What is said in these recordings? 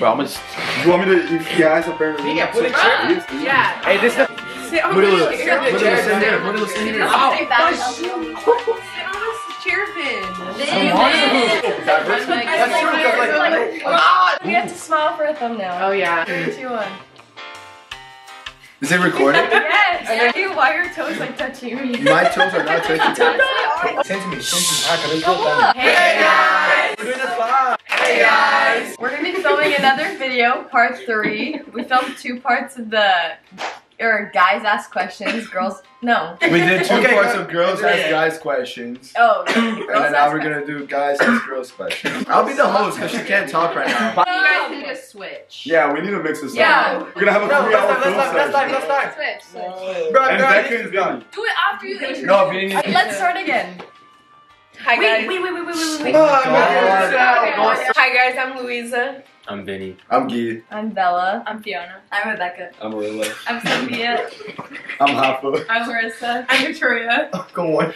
Bro, I'm gonna. just- You want me to eat guys up there? Yeah, put a chair. Yeah. Hey, this is. Sit on Put it the chair. Put it look. Sit here. Put it look. Sit here. Ow. Stay back. Sit on this chair, Finn. Oh we have to smile for a thumbnail. Oh yeah. Three, two, one. Is it recording? Yes. Dude, why are your toes like touching me? My toes are not touching. Send to me. Send to me. Can I do it. Hey guys. We're doing this live. Hey guys. We're gonna be filming another video, part three. We filmed two parts of the, or guys ask questions, girls no. We did two Okay, parts of girls ask guys questions. Oh, And then now we're gonna do guys ask girls questions. I'll be the host because she can't talk right now. You guys need to switch. Yeah, we need to mix this Yeah. up. We're gonna have a No, three let's hour start, film let's start, let's start, session. let's start. Switch, switch. Bro, And bro, Becca done. Vinny. Do it after you introduce. No, Vinny. Let's start again. Hi guys. wait, wait, wait, wait, wait, wait. Oh, God. God. Hi guys, I'm Louisa. I'm Vinny. I'm Guy. I'm Bella. I'm Fiona. I'm Rebecca. I'm Marilla. I'm Sophia. I'm Hopper. I'm Marissa. I'm Victoria. Go on.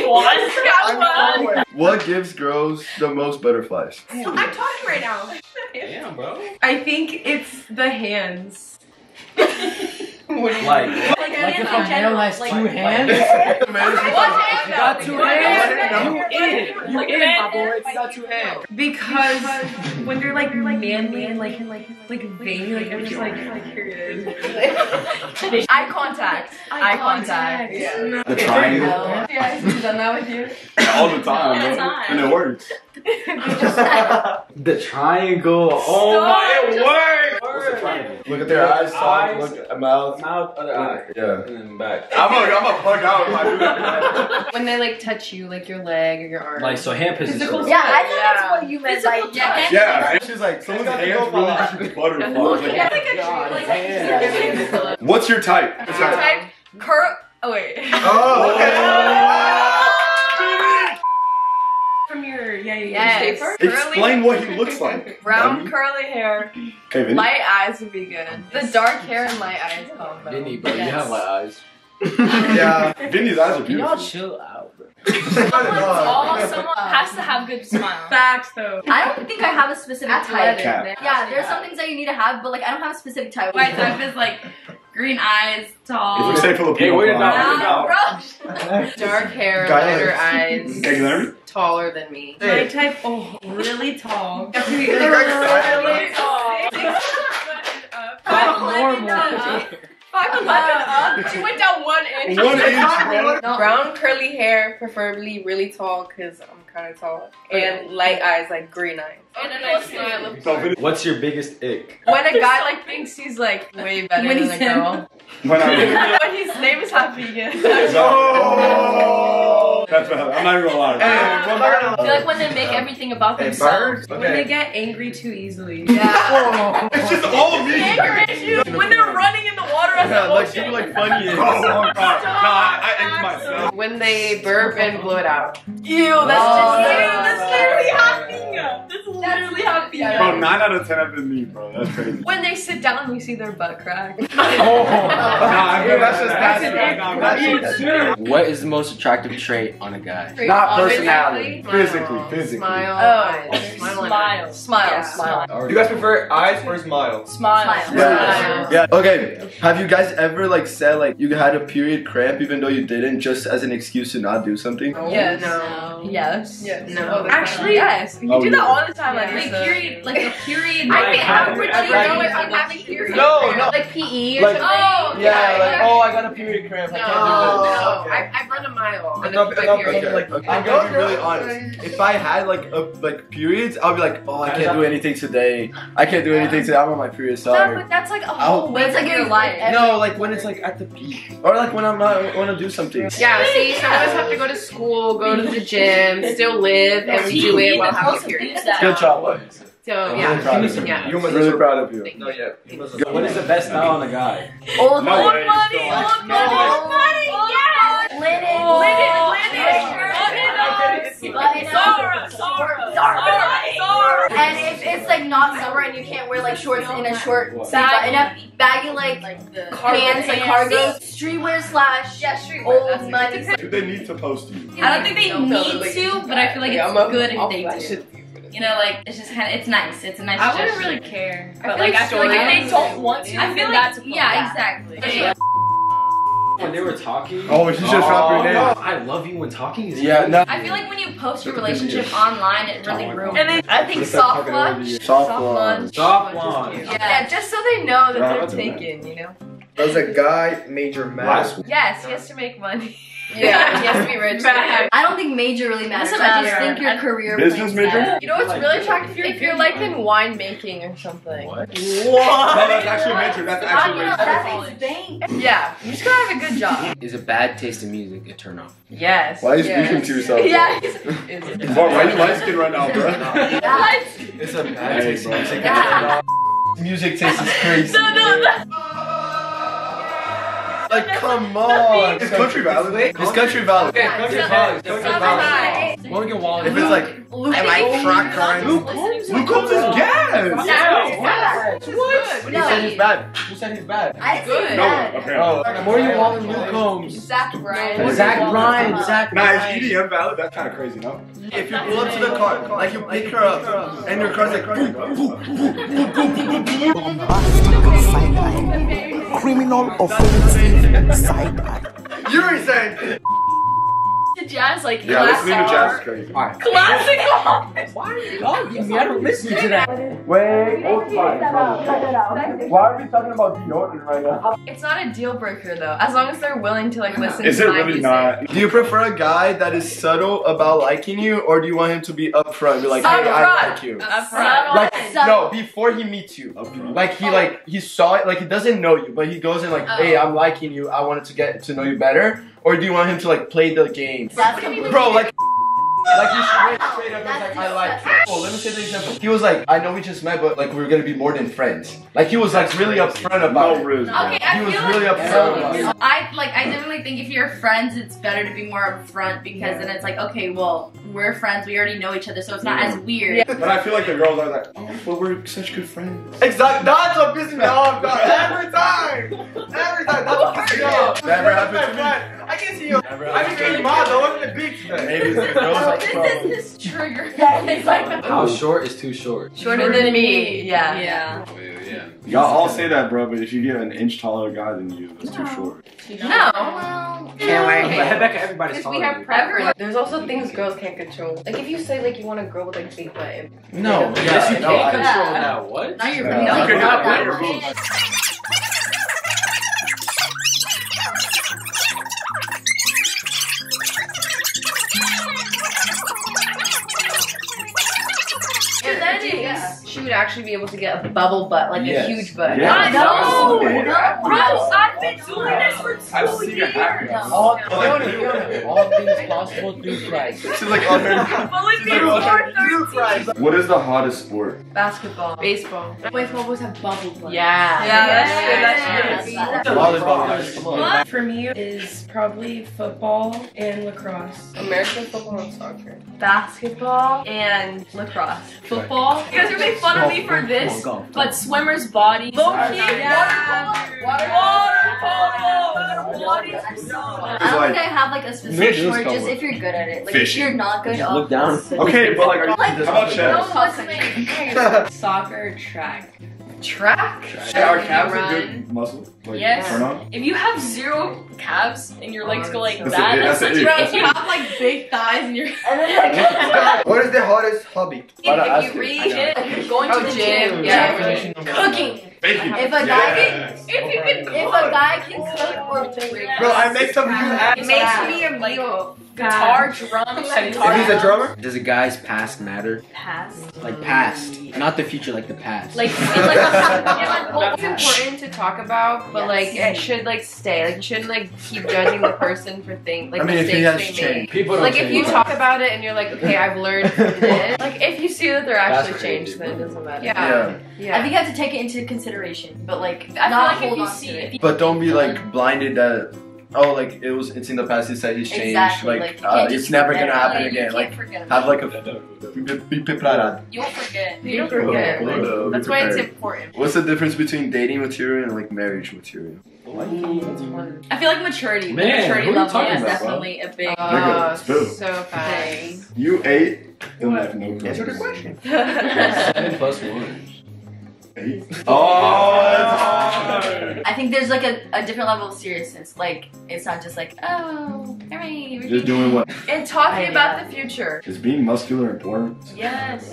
What? What gives girls the most butterflies? I'm talking right now. Damn, bro. I think it's the hands. Like, Like, Like if a male has two hands? What You got two What hands? hand? You in. You Like in, my boy. It's not two hands. Because when they're like manly and like like like veiny, like I'm just like like here it is. Eye contact. Eye contact. Yeah. The triangle. You guys have done that with you? All the time. All the time. And it works. the triangle. Oh my, it worked. What's the triangle? Look at their eyes, Eyes. look at mouth. Mouth, other eye, Yeah. and then back. I'm gonna, I'm gonna bug out if I do that. When they like touch you, like your leg or your arm. Like so, hand position. Physical Yeah, I think Yeah. that's what you meant by Physical yeah. touch. Yeah, and she's like, someone's Gotta hands really for just butterflies. Yeah, Like, like a God, like hands. a What's your type? What's your Your type? type? Cur- oh wait. Oh, From oh. Yeah, yeah, Yes. your shaper. Explain what he looks like. Brown Dummy. curly hair, Okay, Vinny. light eyes would be good. The dark hair and light eyes combo. Vinny, bro, you have light eyes. yeah, Vinny's eyes are Can y'all beautiful. chill out, bro? Oh, someone has to have good smile. Facts though. I don't think I have a specific type. Athletic. Cat. Yeah, there's some things that you need to have, but like I don't have a specific type. My type is like green eyes, If tall. we say Filipino, Hey, wait, fine. no. Bro. Dark hair, lighter eyes, Hey, Larry? taller than me. Hey. My type, oh, really tall. Really really tall. Uh, like normal. Five eleven uh, up. She went down one inch. One inch, bro. Brown curly hair, preferably really tall because I'm kind of tall, and light eyes like green eyes. And a nice smile. So Vinny, What's your biggest ick? When a guy like thinks he's like way better When than he's a girl. when I when his name is Happy again. Oh! That's what I'm not even gonna lie. Hey, well, I feel like when they make everything about themselves. birds? When they get angry too easily. Yeah. It's just all of me. When they're running in the water as Yeah, like ocean. you like funny. Oh, God. No, I, I inked myself. When they burp and blow it out. Ew, that's Oh, just no. That's literally happening. That's literally happening. Bro, nine out of ten have been me, bro. That's crazy. When they sit down and you see their butt crack. Oh, nah, I mean, that's just That's nasty. it. Nah, That's that's it. What is the most attractive trait on a guy? Not personality. physically? Physically, Smile. physically. Smile. Oh. eyes. Smile. Smile. Smile, Yeah. smile. You guys prefer eyes or smiles? Smile. Smile. Yeah. yeah. Okay. Have you guys ever like said like you had a period cramp even though you didn't just as an excuse to not do something? Yes. No. Yes. Yes. No. Oh, Actually, yes. You Oh, do that all the time. Yeah. Like Like this. period, like a period. I like, mean, how would you know if I'm having period? No, no. Like PE or Like- something. Oh, Yeah, like oh, I got a period cramp. I No, can't do no. this. I, I've run a mile. and No, no, okay. Like, I'm gonna be really honest. If I had like a, like periods, I'll be like, oh, I can't do anything today. I can't do anything today. I'm on my period. No, Sorry. but that's like a I'll- whole But week it's like of your your life. No, like when it's like at the peak, or like when I'm not want to do something. Yeah, see, some of us have to go to school, go to the gym, still live, and we do it while having a period. Good job, boys. So I'm really yeah, proud of you. yeah. You must really proud of you. No, yeah. What is the best style on a guy? Old No money. way. Old Still- money. No way. Old money. Yes. Linen. Linen. Linen. Zara, Zara, Zara. And if it's like not summer and you can't wear like shorts in a short sleeve button up, baggy like pants, like cargo, streetwear slash Yeah, streetwear. old that's money. Do they need to post you? I don't think they No, need totally. to, but I feel like Yeah, it's I'm a- good I'll if they do. You know, like it's just kind of it's nice. It's a nice. I wouldn't gesture. really care. I But feel like, like I feel like if they don't want to, I then feel like that's a yeah, problem. exactly. When they were talking. Oh, she just dropped her name. I love you when talking is Yeah, no. I feel like when you post your relationship online, it really oh ruins. And then I think soft launch. Soft Soft launch. launch. Soft Which launch. Yeah. Yeah, just so they know that they're that's taken, you know? Does a guy major Last matter? Yes, he has to make money. Yeah. he has to be rich. Bad. I don't think major really matters. Doesn't I just matter. Uh, think your career. Business major? matter. You know what's Like, really if attractive? you're If you're like you- in winemaking or something. What? what? No, that's actually major. That's actually know, major. that means bank. Yeah, you just gotta have a good job. Is a bad taste in music a turn off? Yes. Why are you yes. speaking to yourself? Yeah. he's- Bro, why are you light skinned right now, bro? That- It's a bad taste in music. Yeah. Music taste is crazy. No, no, no. Like, come on. It's country valid. It's country valid. Okay, country valid. Country valid. Morgan Wallen. If it's like Luke I like track time. Luke Combs is gas bad? Who said he's bad? Who said he's bad? I good. No one, oh, apparently. The more you want Luke Combs. Zach Bryan. Zach Bryan. Zach Bryan. Nah, is EDM valid? That's kind of crazy, no? If you pull up to the car, like you pick her up, and your car's like Criminal offense. Side eye. You resign jazz, like Yeah, listening to jazz is crazy. Classic. Why are you dogging me? I don't listen to that. Wait, oh, hold fine. Why are we talking about deodorant right now? It's not a deal breaker though, as long as they're willing to like listen Is to it my really music. not? Do you prefer a guy that is subtle about liking you, or do you want him to be upfront? Be like, hey, I like you. Upfront. Like Subtle. no, before he meets you. Upfront. Like he like he saw it, like he doesn't know you, but he goes in like, oh. hey, I'm liking you. I wanted to get to know you better. Or do you want him to like play the game? That's gonna be the Bro, like like he straight, straight up was like, I like you. Oh, let me say the example. He was like, I know we just met, but like we're gonna be more than friends. Like he was like really upfront about No it. risk. Okay, He I was feel really like upfront about it. I like I definitely think if you're friends, it's better to be more upfront because then it's like, okay, well, we're friends, we already know each other, so it's not as weird. But I feel like the girls are like, oh, but we're such good friends. Exactly. That's what pisses me off. dog. Every time. Every time. That's what pisses me off. Never happened to me. I can see you. Never I can see you, mom. I wasn't the beach today. Maybe it's the girls are the problem. This is trigger. it's like How short is too short? Shorter than me, yeah. Yeah. Yeah. Y'all all say that, bro, but if you get an inch taller guy than you, that's too short. No. well, Can't wait. But Rebecca, everybody's Because we have than preference. There's also things girls can't control. Like if you say like you want a girl with like big butt. No. Yes, you no, can I- control that. What? now you're Yeah. really You actually be able to get a bubble butt, like Yes. a huge butt. Yeah. I know. Yeah. Bro, I've been doing this for I've seen years. happen. All, Like, Fiona, Fiona, all things possible through Christ. She's like on her. Like like on her. Through What is the hottest sport? Basketball. Baseball. Baseball boys have bubble butt. Yeah. Yeah, that's that's true. good, That's that's good. Volleyball, guys. Come on. For me is probably football and lacrosse. American football and soccer. Basketball and lacrosse. Football. You guys are making fun of me for this, Go, go. but swimmers' bodies. Low key, Yeah. water polo. Water polo. Bodies are so I don't think I have like a specific Mitch, sport. Just go. if you're good at it. Like Fishing. if you're not good, Just oh, look down. Okay, but like, Like- how about chess? Soccer, track. Track. Yeah, our calves are good muscle. Like, Yes. Turn on. If you have zero calves and your legs go like That's that, it, that's that's it, a that's If you have like big thighs and you're What is the hottest hobby? Gotta if you read it, going Oh, to the gym, gym, yeah. Cooking. Bacon. If a guy Yes. If you can If a guy can cook or Bro, I make some huge ass. It makes me a meal. Guitar, drums, guitar. If he's a drummer? Does a guy's past matter? past. Like past, not the future, like the past. Like it's like Yeah, like, it's important to talk about, but like it should like stay. Like you shouldn't like keep judging the person for things like I mean, if mistakes he has they changed. people don't Like if you talk about it and you're like, okay, I've learned from this. Like if you see that they're actually crazy, changed, then it doesn't matter. Yeah. Yeah. I think you have to take it into consideration, but like I feel not like if hold you on see to if it. But don't be like blinded that oh like it was it's in the past he said he's changed Exactly. like, you uh, it's never gonna happen about. You again can't like forget have like a be, be preparado. you'll forget. You don't forget. Be That's why it's important. What's the difference between dating material and like marriage material? I feel like maturity, Man, maturity who are you level talking is about, definitely a big Uh, spill. so fast. You ate In life, no Answer the question. Seven plus one. Eight. Oh, that's hard. I think there's like a, a different level of seriousness. Like it's not just like oh, hooray, we're Just doing what? And talking I- about the future. Is being muscular important? Yes.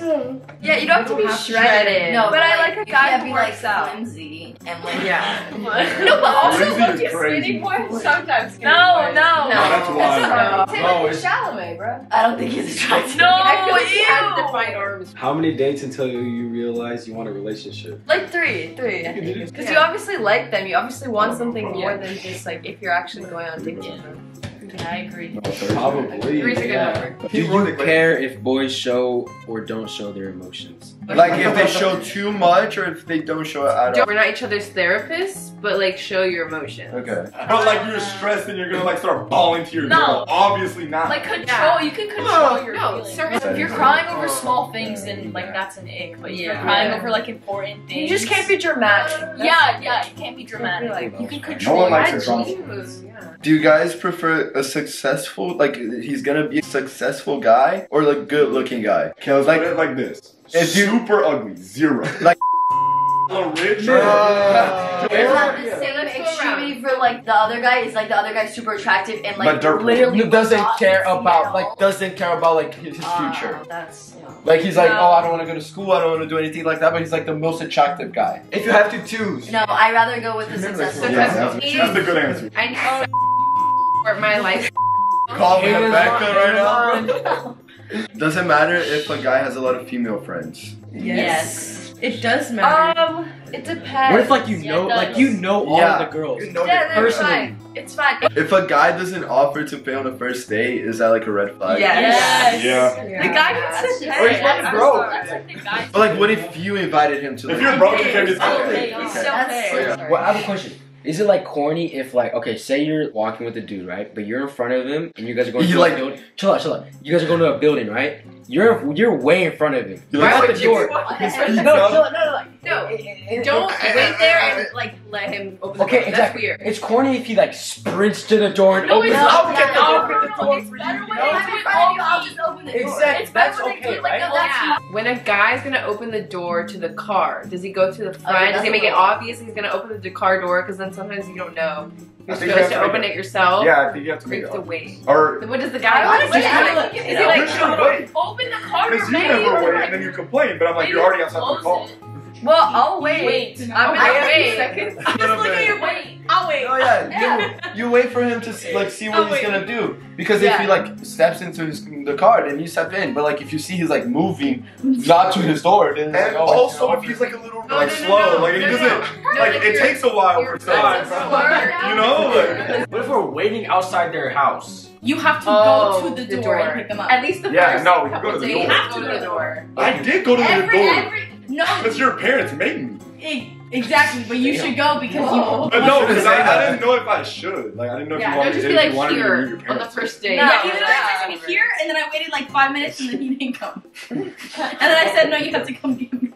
Yeah, you don't have to be have to shredded. No, but I like, like a you guy can't who be works like out. flimsy and like Yeah. No, but also Lindsay look is at crazy. skinny boys sometimes. skinny No, no. No, that's why. No. No, it's- Chalamet, bro. I don't think he's attractive. No, I feel like he has defined arms. How many dates until you realize you want a relationship? Like three, three. Because you obviously like them. You obviously want something more than just like if you're actually going on dates with them. Yeah, I agree. No. Probably. Three's a good yeah. number. Do you care if boys show or don't show their emotions? Like if they show too much or if they don't show it at all. We're not each other's therapists, but like show your emotions. Okay. Uh, but like you're stressed and you're gonna like start bawling to your No. girl. Obviously not. Like control, you can control your No, feelings. certain- if you're crying over small things, then like that's an ick. But if you're crying Yeah. over like important things, You just can't be dramatic. Yeah, yeah, you can't be dramatic. Like, you can control. no one likes your a drama. Do you guys prefer a successful, like he's gonna be a successful guy, or like good looking guy? Okay, let's Like- put it like this. If you- Super ugly. Zero. Like- A rich. Uh, It's the same extremity for like the other guy. is like the other guy's super attractive and like But dirt- literally Who doesn't care about like doesn't care about like his, his Uh, future. that's Like he's like, No. oh, I don't want to go to school. I don't want to do anything like that. But he's like the most attractive guy. If you have to choose. no. I rather go with the successful. Yeah, that's, that's the good answer. I need for my life. Call me Rebecca right now. Doesn't matter if a guy has a lot of female friends. Yes. It does matter. Um, it depends. What if like you Yeah, know, like you know all Yeah. of the girls? You know Yeah, that then personally. fine. It's fine. If a guy doesn't offer to pay on the first date, is that like a red flag? Yes. Yeah. The guy gets to Or he's pay. fucking broke. Like. But like, what if you invited him to? If you're broke, you can just pay. okay. He's still That's pay. so- Well, I have a question. Is it like corny if like okay, say you're walking with a dude, right? But you're in front of him and you guys are going You to like- a building. Chill out, chill out. You guys are going to a building, right? You're you're way in front of him. You You're like- at the door. What the His heck? feet No, up. chill out, no, no, no. No, don't wait there and like let him open the Okay, door. exactly. That's weird. It's corny if he like sprints to the door and No, opens it. not. I'll get the door. no, Open the no, door it's for better you. when No. it's I'm in front of you. I'll just open the door. Exactly. It's better That's when they okay, do it like right? Oh, yeah. When a guy's gonna open the door to the car, does he go to the front? does he make it obvious he's gonna open the car door? Because then sometimes you don't know. You're supposed you to have to open make it yourself. Yeah, I think you have to Or make you it have to wait. Or What does the guy wanna want? Is he wait. like, is he Yeah, like, we should wait. Open the car Because door, you never or, wait like, and then you complain, but I'm like, you're already outside the close call. it. well, I'll wait. Wait. I'm gonna I'll wait. wait. Just look at your Wait, I'll wait. Oh yeah, you, you wait for him to like see what Oh, he's wait. gonna do. Because if he like steps into his, the car, then you step in. But like if you see he's like moving, not to his door, then And like, oh, also, if he's like a little No, like no, no, slow, no. like he No, doesn't, no. like it takes a while for stuff. You know, like What if we're waiting outside their house? You have to Oh, go to the, the door, door. and pick them up. At least the Yeah, first no, we couple go to the days, door. have to go to the door. I did go to the door. every, no, Because your parents made me. exactly, but you should go because Whoa. But uh, no, because I. I didn't know if I should. Like I didn't know if Yeah, you don't wanted just be you like wanted me here on the first date. you. Yeah, he literally Yeah. texted me here, and then I waited like five minutes, and then he didn't come. and then I said, no, you have to come get me.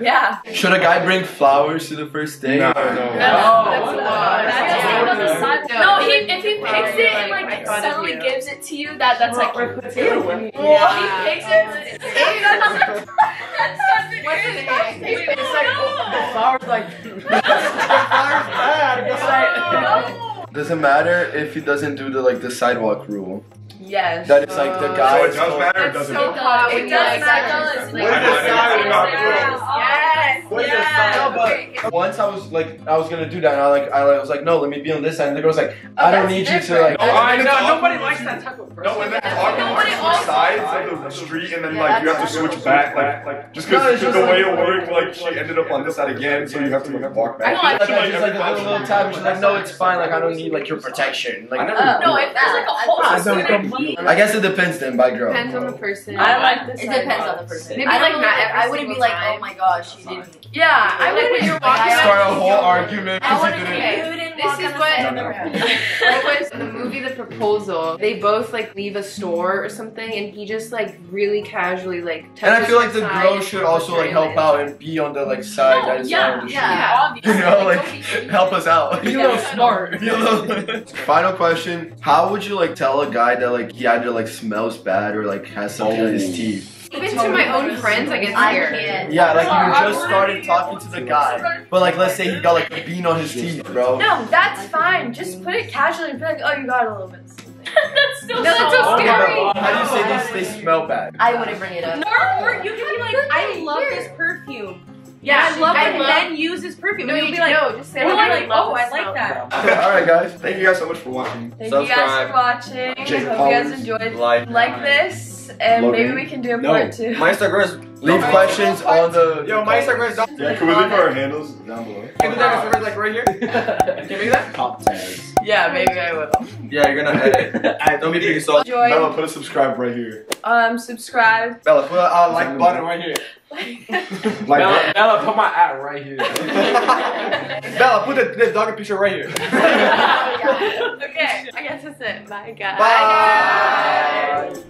Yeah. Should a guy bring flowers to the first date? No, or no. No. that's a lot. That's Yeah. about the side. No, No, he, if he picks it and like, I like thought of suddenly gives it to you, that that's like. Ew. Yeah. He picks it. That's What's his? It's like oh, the flowers like the flowers bad. It's like Doesn't matter if he doesn't do the like the sidewalk rule. Yes. That it's like the So guy. it does matter or doesn't so matter? hot. It when does like matter. that. What is the sidewalk rule? Yes. What is yes. No, but once I was like, I was gonna do that, and I like, I like, was like, no, let me be on this side. And the girl was like, I don't that's need you to like. No, I know, nobody nobody likes that type of person. No, and then talking Nobody to also- switch sides of the street, and then Yeah, like you have to switch back, like, like just because it's the like- way it worked, like she ended up on this side again, so you have to like, walk back. I know, I Like, I feel just like a little, little time. She's like, no, it's fine. Like I don't need like your protection. Like I never. Uh, No, if there's like a whole I don't come student meeting. I guess it depends then, by girl. Depends on the person. I like this. It depends on the person. Maybe I like don't every I wouldn't be like, oh time. oh my gosh, she didn't. Yeah, I would when be you're walking walking out. Start a whole argument I because want he to didn't. you This is what what was the movie The Proposal. They both like leave a store or something, and he just like really casually like. And I feel like the girl should also like help aliens. out and be on the like side that is yeah, on the yeah, street. You know, like help us out. Be a little smart. Be a little- Final question: How would you like tell a guy that like he either like smells bad or like has something on his teeth? Even to my own friends, I get I scared. Yeah, like you just started talking to the guy, but like let's say he got like a bean on his teeth, bro. No, that's fine. Just put it casually and be like, oh, you got a little bit. That's still No, that's so Okay, scary. but how do you say they, they smell bad? I wouldn't bring it up. No, or you can be like, I love this perfume. Yeah, I love I when love- men use this perfume. No, and you you'll be like, no, just say you'll I like, oh, I like that. All right, guys. Thank you guys so much for watching. Thank you guys for watching. Jake Hope you guys enjoyed. Like, Like this, and Logan. maybe we can do a No. part two. my Instagram is Leave questions on the. yo. My Instagram is down. Yeah, can we leave our handles down below? Can we do that Instagram like right here? Can you make that? Top tags. Yeah, maybe I will. Yeah, you're gonna edit. Don't be being so. Enjoy. Bella, put a subscribe right here. Um, subscribe. Bella, put a uh, like button right here. Like, Bella, Bella, put my ad right here. Bella, put the, the dog picture right here. okay, I guess that's it. Bye, guys. Bye.